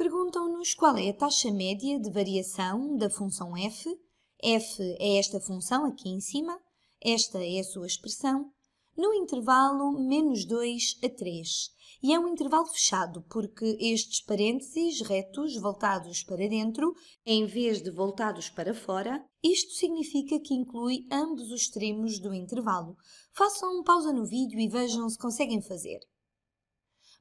Perguntam-nos qual é a taxa média de variação da função f. f é esta função aqui em cima, esta é a sua expressão, no intervalo menos 2 a 3. E é um intervalo fechado, porque estes parênteses retos voltados para dentro, em vez de voltados para fora, isto significa que inclui ambos os extremos do intervalo. Façam pausa no vídeo e vejam se conseguem fazer.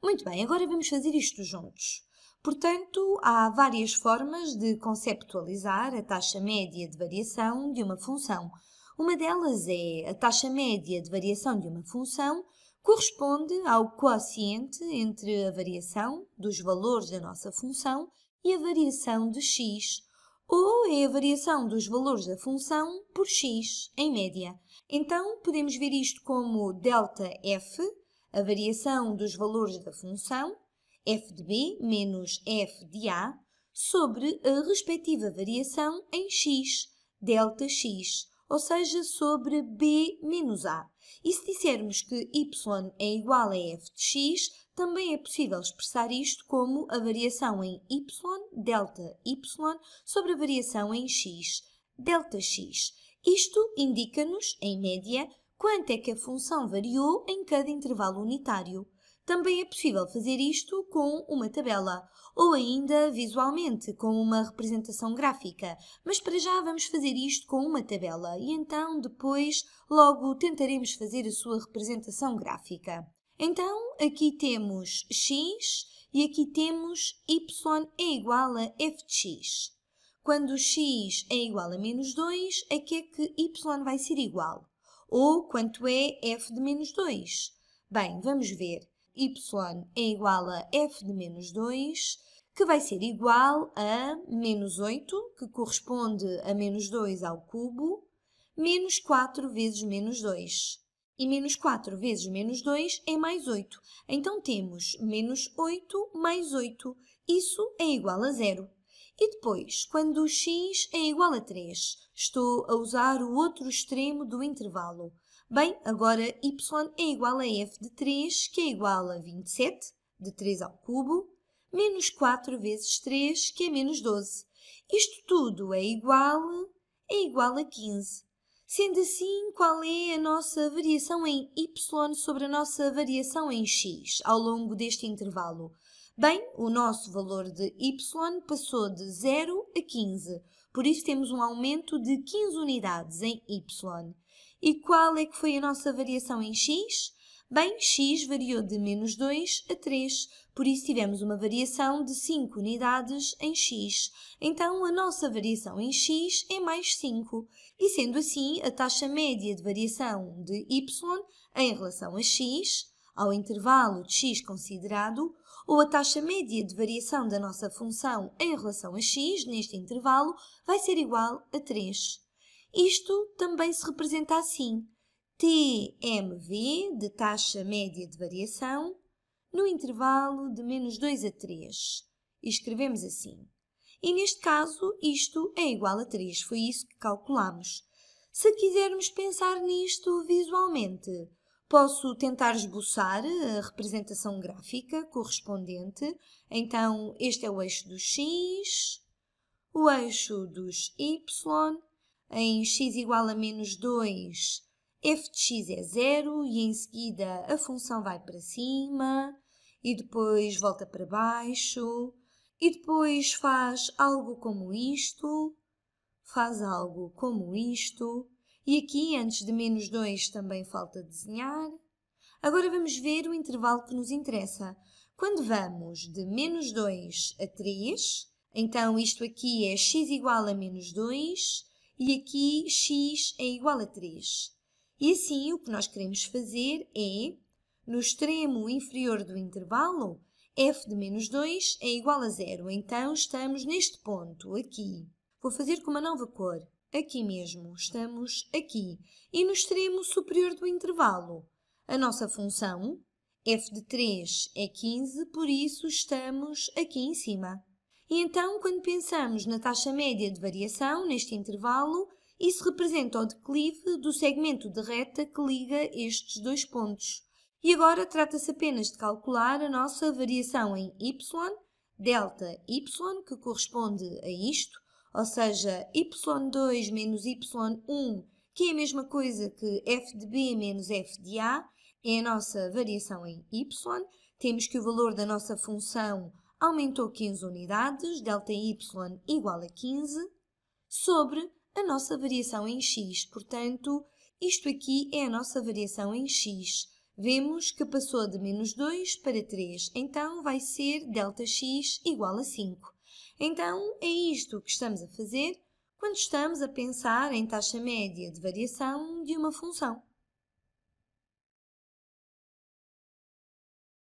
Muito bem, agora vamos fazer isto juntos. Portanto, há várias formas de conceptualizar a taxa média de variação de uma função. Uma delas é a taxa média de variação de uma função corresponde ao quociente entre a variação dos valores da nossa função e a variação de x, ou é a variação dos valores da função por x, em média. Então, podemos ver isto como ΔF, a variação dos valores da função, f de b menos f de a, sobre a respectiva variação em x, ΔX, ou seja, sobre b menos a. E se dissermos que y é igual a f de x, também é possível expressar isto como a variação em y, delta y, sobre a variação em x, delta x. Isto indica-nos, em média, quanto é que a função variou em cada intervalo unitário. Também é possível fazer isto com uma tabela ou ainda visualmente com uma representação gráfica, mas para já vamos fazer isto com uma tabela e então depois logo tentaremos fazer a sua representação gráfica. Então aqui temos x e aqui temos y é igual a f de x. Quando x é igual a menos 2, a que é que y vai ser igual? Ou quanto é f de menos 2? Bem, vamos ver y é igual a f de menos 2, que vai ser igual a menos 8, que corresponde a menos 2 ao cubo, menos 4 vezes menos 2. E menos 4 vezes menos 2 é mais 8. Então temos menos 8 mais 8. Isso é igual a zero. E depois, quando x é igual a 3, estou a usar o outro extremo do intervalo. Bem, agora y é igual a f de 3, que é igual a 27, de 3 ao cubo, menos 4 vezes 3, que é menos 12. Isto tudo é igual, é igual a 15. Sendo assim, qual é a nossa variação em y sobre a nossa variação em x ao longo deste intervalo? Bem, o nosso valor de y passou de 0 a 15, por isso temos um aumento de 15 unidades em y. E qual é que foi a nossa variação em x? Bem, x variou de menos 2 a 3, por isso tivemos uma variação de 5 unidades em x. Então, a nossa variação em x é mais 5. E sendo assim, a taxa média de variação de y em relação a x, ao intervalo de x considerado, ou a taxa média de variação da nossa função em relação a x, neste intervalo, vai ser igual a 3. Isto também se representa assim. TMV, de taxa média de variação, no intervalo de menos 2 a 3. E escrevemos assim. E neste caso, isto é igual a 3, foi isso que calculamos. Se quisermos pensar nisto visualmente, posso tentar esboçar a representação gráfica correspondente. Então, este é o eixo do x, o eixo dos y em x igual a menos 2, f de x é zero e em seguida a função vai para cima e depois volta para baixo e depois faz algo como isto, faz algo como isto e aqui antes de menos 2 também falta desenhar. Agora vamos ver o intervalo que nos interessa. Quando vamos de menos 2 a 3, então isto aqui é x igual a menos 2 e aqui x é igual a 3. E assim o que nós queremos fazer é, no extremo inferior do intervalo, f de menos 2 é igual a zero. Então estamos neste ponto, aqui. Vou fazer com uma nova cor. Aqui mesmo, estamos aqui. E no extremo superior do intervalo, a nossa função, f de 3 é 15, por isso estamos aqui em cima. E então, quando pensamos na taxa média de variação neste intervalo, isso representa o declive do segmento de reta que liga estes dois pontos. E agora trata-se apenas de calcular a nossa variação em y, delta y, que corresponde a isto, ou seja, y2 menos y1, que é a mesma coisa que f de b menos f de a, é a nossa variação em y. Temos que o valor da nossa função aumentou 15 unidades, ΔY igual a 15, sobre a nossa variação em x. Portanto, isto aqui é a nossa variação em x. Vemos que passou de menos 2 para 3, então vai ser ΔX igual a 5. Então, é isto que estamos a fazer quando estamos a pensar em taxa média de variação de uma função.